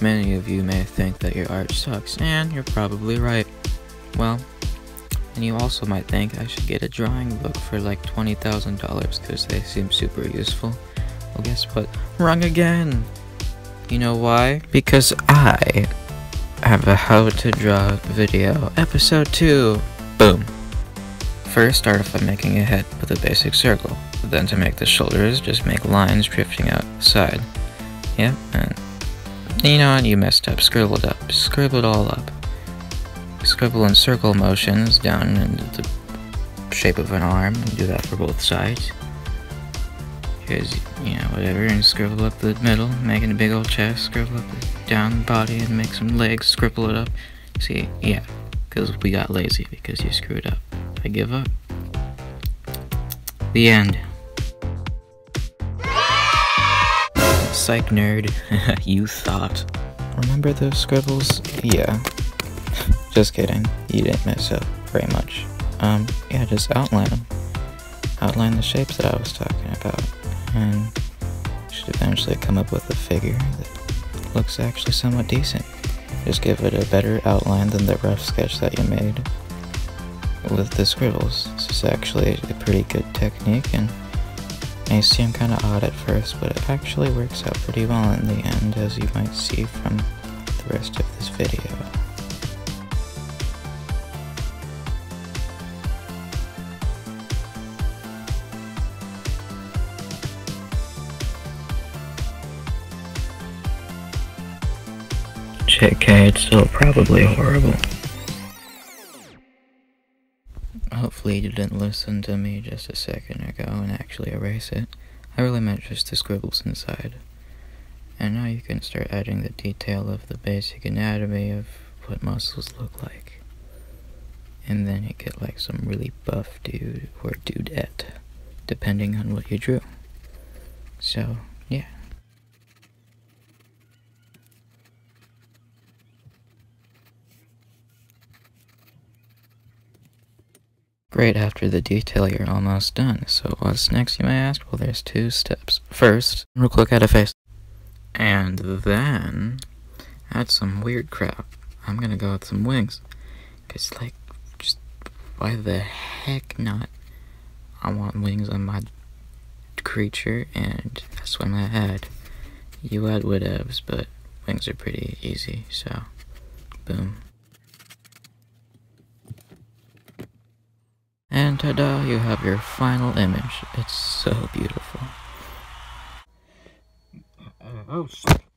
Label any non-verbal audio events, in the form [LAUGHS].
Many of you may think that your art sucks, and you're probably right. Well, and you also might think I should get a drawing book for like $20,000 because they seem super useful. Well, guess what? Wrong again! You know why? Because I have a how to draw video, episode 2. Boom. First, start off by making a head with a basic circle. Then to make the shoulders, just make lines drifting out the side. Yep, and you know what, you messed up, scribbled up, scribble it all up. Scribble in circle motions down into the shape of an arm, do that for both sides. Because, you know, whatever, and scribble up the middle, making a big old chest, scribble up the down body, and make some legs, scribble it up. See, yeah, because we got lazy because you screwed up. I give up. The end. Psych nerd, [LAUGHS] you thought. Remember those scribbles? Yeah. [LAUGHS] just kidding. You didn't mess up very much. Um, yeah, just outline them. Outline the shapes that I was talking about. And should eventually come up with a figure that looks actually somewhat decent. Just give it a better outline than the rough sketch that you made with the scribbles. This is actually a pretty good technique and may seem kind of odd at first, but it actually works out pretty well in the end as you might see from the rest of this video. JK, it's still probably horrible. Hopefully you didn't listen to me just a second ago and actually erase it. I really meant just the scribbles inside. And now you can start adding the detail of the basic anatomy of what muscles look like. And then you get like some really buff dude or dudette, depending on what you drew. So, Great, after the detail you're almost done. So what's next you may ask? Well there's two steps. First, real quick at a face. And then add some weird crap. I'm gonna go with some wings. Cause like just why the heck not? I want wings on my creature and that's what I had. You add whatevs, but wings are pretty easy, so boom. Ta-da, you have your final image. It's so beautiful. Uh, oh, shit.